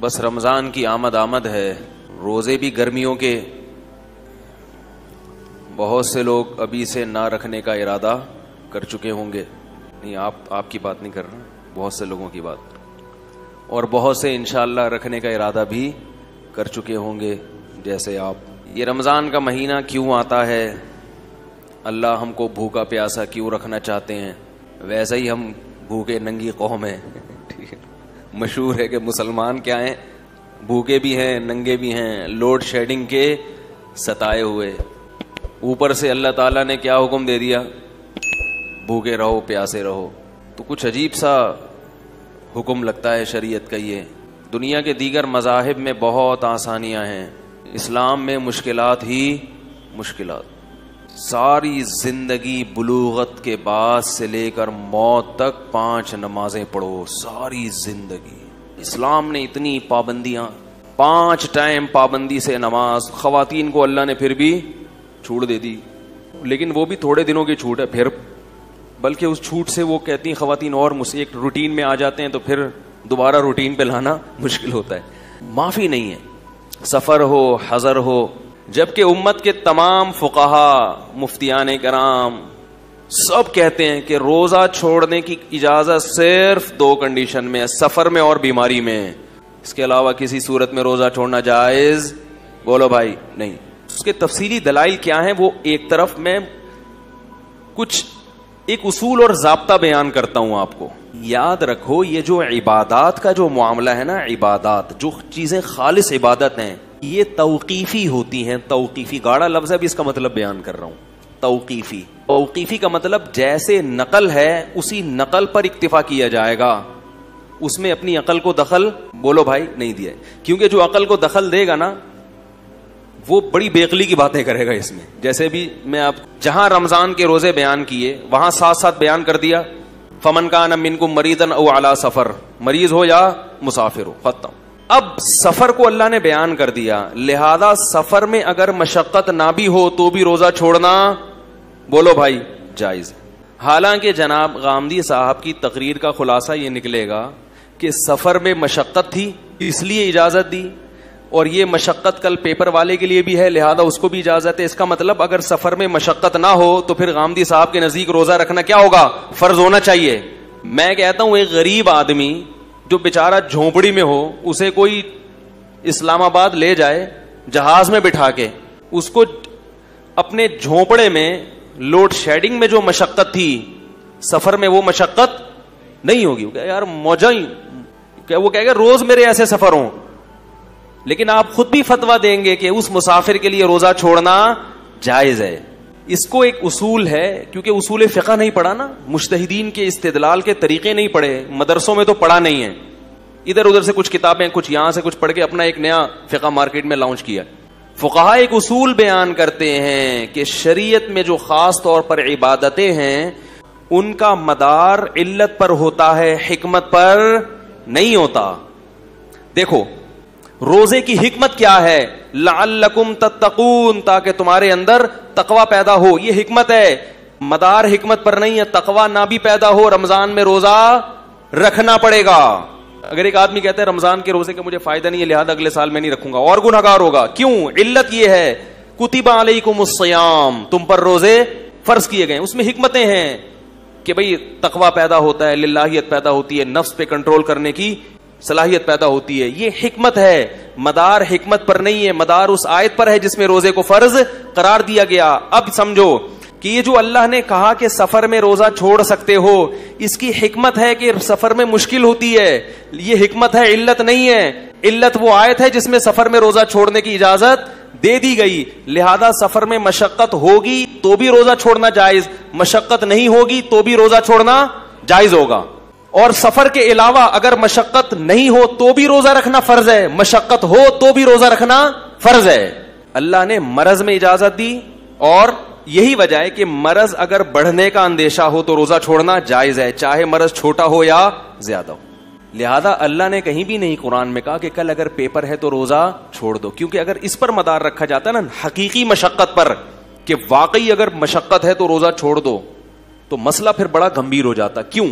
बस रमज़ान की आमद आमद है। रोज़े भी गर्मियों के। बहुत से लोग अभी से ना रखने का इरादा कर चुके होंगे। नहीं, आप, आपकी बात नहीं कर रहा बहुत से लोगों की बात। और बहुत से इंशाल्लाह रखने का इरादा भी कर चुके होंगे, जैसे आप। ये रमज़ान का महीना क्यों आता है? अल्लाह हमको भूखा प्यासा क्यों रखना चाहते हैं? वैसे ही हम भूखे नंगी कौम है। मशहूर है कि मुसलमान क्या हैं? भूखे भी हैं, नंगे भी हैं लोड शेडिंग के सताए हुए। ऊपर से अल्लाह ताला ने क्या हुक्म दे दिया? भूखे रहो, प्यासे रहो। तो कुछ अजीब सा हुक्म लगता है शरीयत का ये। दुनिया के दीगर मजाहिब में बहुत आसानियाँ हैं। इस्लाम में मुश्किलात ही मुश्किलात। सारी ज़िंदगी बुलूगत के बाद से लेकर मौत तक पाँच नमाजें पढ़ो, सारी ज़िंदगी। इस्लाम ने इतनी पाबंदियाँ, पाँच टाइम पाबंदी से नमाज़ खातन को अल्लाह ने फिर भी छूट दे दी। लेकिन वो भी थोड़े दिनों की छूट है, फिर, बल्कि उस छूट से वो कहती हैं खातन और मुझसे एक रूटीन में आ जाते हैं तो फिर दोबारा रूटीन पे लाना मुश्किल होता है। माफ़ी नहीं है। सफ़र हो, हजर हो जबकि उम्मत के तमाम फुकाहा, मुफ्तियान कराम, सब कहते हैं कि रोजा छोड़ने की इजाज़त सिर्फ़ दो कंडीशन में है, सफ़र में और बीमारी में। इसके अलावा किसी सूरत में रोजा छोड़ना जायज़? बोलो भाई, नहीं। उसके तफसीली दलाइल क्या है? वो एक तरफ़ में कुछ, एक उसूल और जबता बयान करता हूँ आपको। याद रखो, ये जो इबादत का जो मामला है ना, इबादत, जो चीज़ें खालिश इबादत हैं ये तौकीफी होती हैं, तौकीफी, गाढ़ा लफ्ज है भी इसका मतलब बयान कर रहा हूँ। तौकीफी। तौकीफी का मतलब जैसे नकल है, उसी नकल पर इक्तफा किया जाएगा। उसमें अपनी अकल को दखल, बोलो भाई, नहीं दिया क्योंकि जो अकल को दखल देगा ना, वो बड़ी बेकली की बातें करेगा इसमें। जैसे भी मैं आप, जहाँ रमज़ान के रोज़े बयान किए, वहाँ साथ साथ बयान कर दिया, फमन का नमिन को मरीदन अला सफ़र। मरीज़ हो या मुसाफिर हो, खत्म। अब सफ़र को अल्लाह ने बयान कर दिया। लिहाजा सफ़र में अगर मशक्कत ना भी हो तो भी रोजा छोड़ना। बोलो भाई, जायज़ हालाँकि जनाब गामदी साहब की तकरीर का खुलासा ये निकलेगा कि सफ़र में मशक्कत थी, इसलिए इजाज़त दी, और ये मशक्कत कल पेपर वाले के लिए भी है, लिहाजा उसको भी इजाज़त है। इसका मतलब अगर सफ़र में मशक्कत ना हो तो फिर गामदी साहब के नज़दीक रोजा रखना क्या होगा? फ़र्ज़ होना चाहिए। मैं कहता हूँ, एक गरीब आदमी जो बेचारा झोंपड़ी में हो, उसे कोई इस्लामाबाद ले जाए, जहाज़ में बिठा के, उसको अपने झोंपड़े में, लोड शेडिंग में जो मशक्कत थी, सफ़र में वो मशक्कत नहीं होगी। क्या यार, मौजा ही क्या वो कहेगा, रोज मेरे ऐसे सफ़र हो। लेकिन आप खुद भी फतवा देंगे कि उस मुसाफिर के लिए रोजा छोड़ना जायज़ है। इसको एक उसूल है, क्योंकि उसूल फ़िका नहीं पढ़ा ना, मुश्तहिदीन के इस्तेदलाल के तरीके नहीं पढ़े, मदरसों में तो पढ़ा नहीं है। इधर उधर से कुछ किताबें, कुछ यहाँ से कुछ पढ़ के अपना एक नया फ़िका मार्केट में लॉन्च किया। फुकाहा एक उसूल बयान करते हैं कि शरीयत में जो खास तौर पर इबादतें हैं, उनका मदार इल्लत पर होता है, हिकमत पर नहीं होता। देखो रोज़े की हिकमत क्या है? लाकुम तत्तकून, ताकि तुम्हारे अंदर तकवा पैदा हो। ये हिकमत है। मदार हिकमत पर नहीं है, तकवा ना भी पैदा हो। रमज़ान में रोजा रखना पड़ेगा। अगर एक आदमी कहता है, रमज़ान के रोज़े का मुझे फ़ायदा नहीं है, लिहाजा अगले साल में नहीं रखूँगा। और गुनागार होगा। क्यों? इल्लत यह है। कुतिबा अलैकुमुस्सयाम तुम पर रोज़े फ़र्ज़ किए गए। उसमें हिकमतें हैं कि भाई तकवा पैदा होता है, लिल्लाहियत पैदा होती है, नफ्स पे कंट्रोल करने की सलाहियत पैदा होती है। ये हिकमत है। मदार हिकमत पर नहीं है। मदार उस आयत पर है जिसमें रोज़े को फ़र्ज़ करार दिया गया। अब समझो कि ये जो अल्लाह ने कहा कि सफ़र में रोजा छोड़ सकते हो, इसकी हिकमत है कि सफ़र में मुश्किल होती है। ये हिकमत है, इल्लत नहीं है। इल्लत वो आयत है जिसमें सफ़र में रोजा छोड़ने की इजाज़त दे दी गई। लिहाजा सफ़र में मशक्कत होगी तो भी रोजा छोड़ना जायज़। मशक्कत नहीं होगी तो भी रोजा छोड़ना जायज़ होगा। और सफ़र के अलावा अगर मशक्कत नहीं हो तो भी रोजा रखना फ़र्ज़ है। मशक्कत हो तो भी रोजा रखना फ़र्ज़ है। अल्लाह ने मरज में इजाज़त दी और यही वजह है कि मरज अगर बढ़ने का अंदेशा हो तो रोजा छोड़ना जायज़ है, चाहे मरज छोटा हो या ज़्यादा हो। लिहाजा अल्लाह ने कहीं भी नहीं कुरान में कहा कि कल अगर पेपर है तो रोजा छोड़ दो, क्योंकि अगर इस पर मदार रखा जाता ना, हकीकी मशक्कत पर, कि वाकई अगर मशक्कत है तो रोजा छोड़ दो तो मसला फिर बड़ा गंभीर हो जाता। क्यों?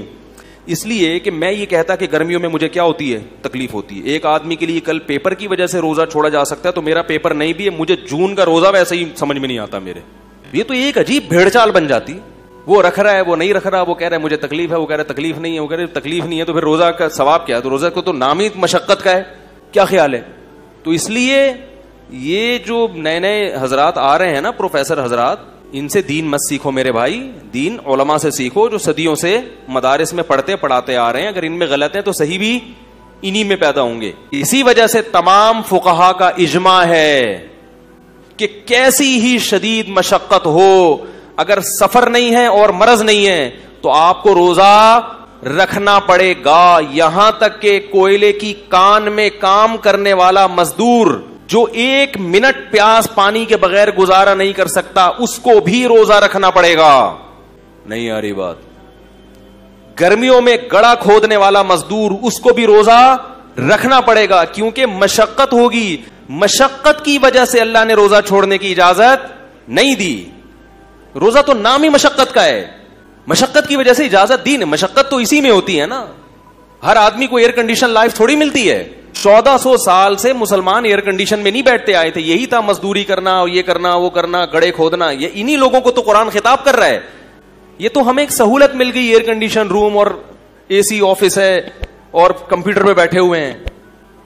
इसलिए कि मैं ये कहता कि गर्मियों में मुझे क्या होती है? तकलीफ़ होती है। एक आदमी के लिए कल पेपर की वजह से रोजा छोड़ा जा सकता है तो मेरा पेपर नहीं भी है, मुझे जून का रोजा वैसे ही समझ में नहीं आता मेरे। ये तो एक अजीब भेड़चाल बन जाती। वो रख रहा है, वो नहीं रख रहा, वो कह रहा है, मुझे तकलीफ़ है, वो कह रहा है, तकलीफ़ नहीं है, वो कह रहे तकलीफ़ नहीं है तो फिर रोजा का सवाब क्या है? तो रोजा को तो नाम ही मशक्कत का है। क्या ख्याल है? तो इसलिए ये जो नए नए हजरात आ रहे हैं ना, प्रोफेसर हजरात इनसे दीन मत सीखो मेरे भाई। दीन ओलमा से सीखो, जो सदियों से मदारिस में पढ़ते पढ़ाते आ रहे हैं। अगर इनमें गलत है तो सही भी इन्हीं में पैदा होंगे। इसी वजह से तमाम फुकहा का इजमा है कि कैसी ही शदीद मशक्कत हो। अगर सफ़र नहीं है और मरज नहीं है तो आपको रोजा रखना पड़ेगा। यहाँ तक के कोयले की कान में काम करने वाला मजदूर जो एक मिनट प्यास पानी के बगैर गुजारा नहीं कर सकता, उसको भी रोजा रखना पड़ेगा। नहीं आ रही बात। गर्मियों में गड़ा खोदने वाला मजदूर, उसको भी रोजा रखना पड़ेगा, क्योंकि मशक्कत होगी। मशक्कत की वजह से अल्लाह ने रोजा छोड़ने की इजाज़त नहीं दी। रोजा तो नाम ही मशक्कत का है। मशक्कत की वजह से इजाज़त दी नहीं। मशक्कत तो इसी में होती है ना। हर आदमी को एयर कंडीशन लाइफ थोड़ी मिलती है। चौदह सौ साल से मुसलमान एयर कंडीशन में नहीं बैठते आए थे। यही था मजदूरी करना और ये करना, वो करना, गड़े खोदना। ये इन्हीं लोगों को तो कुरान खिताब कर रहा है। ये तो हमें एक सहूलत मिल गई एयर कंडीशन रूम और एसी ऑफ़िस है और कंप्यूटर पे बैठे हुए हैं।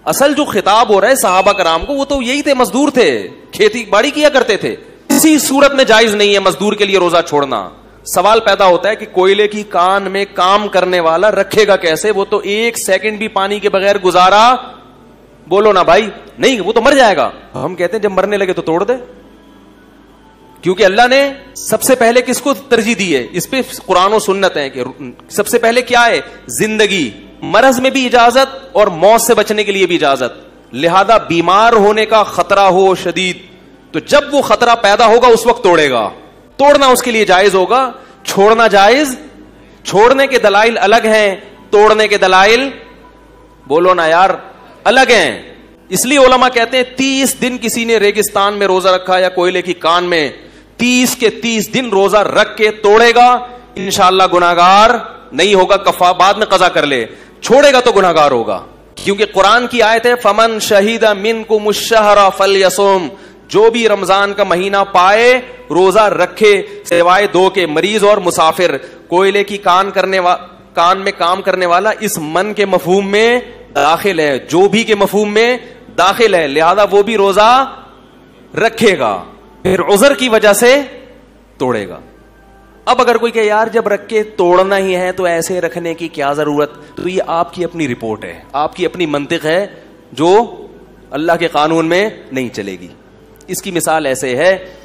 असल जो खिताब हो रहा है साहबा कराम को, वो तो यही थे, मजदूर थे। खेती बाड़ी किया करते थे। किसी सूरत में जायज़ नहीं है मजदूर के लिए रोजा छोड़ना। सवाल पैदा होता है कि कोयले की कान में काम करने वाला रखेगा कैसे? वो तो एक सेकंड भी पानी के बगैर गुजारा बोलो ना भाई, नहीं, वो तो मर जाएगा। हम कहते हैं, जब मरने लगे तो तोड़ दे। क्योंकि अल्लाह ने सबसे पहले किसको तरजीह दी है? इस पे कुरान सुन्नत है कि सबसे पहले क्या है? ज़िंदगी। मरज में भी इजाज़त और मौत से बचने के लिए भी इजाज़त। लिहाजा बीमार होने का खतरा हो शदीद। तो जब वो खतरा पैदा होगा, उस वक्त तोड़ेगा। तोड़ना उसके लिए जायज़ होगा। छोड़ना जायज़। छोड़ने के दलाइल अलग हैं। तोड़ने के दलाइल, बोलो ना यार अलग हैं। इसलिए ओलमा कहते हैं, तीस दिन किसी ने रेगिस्तान में रोजा रखा या कोयले की कान में, तीस के तीस दिन रोजा रख के तोड़ेगा इंशाला गुनागार नहीं होगा, कफा बाद में कजा कर ले। छोड़ेगा तो गुनागार होगा। क्योंकि कुरान की आयत है, फमन शहीदा मिन को मुशहरा फल यसोम जो भी रमज़ान का महीना पाए, रोजा रखे, सिवाय दो के मरीज़ और मुसाफिर। कोयले की कान करने वा, कान में काम करने वाला इस मन के मफहूम में दाखिल है। जो भी के मफहूम में दाखिल है, लिहाजा वो भी रोजा रखेगा। फिर उजर की वजह से तोड़ेगा। अब अगर कोई कहे, यार, जब रख के तोड़ना ही है तो ऐसे रखने की क्या ज़रूरत? तो ये आपकी अपनी रिपोर्ट है। आपकी अपनी मंतिक है, जो अल्लाह के कानून में नहीं चलेगी। इसकी मिसाल ऐसे है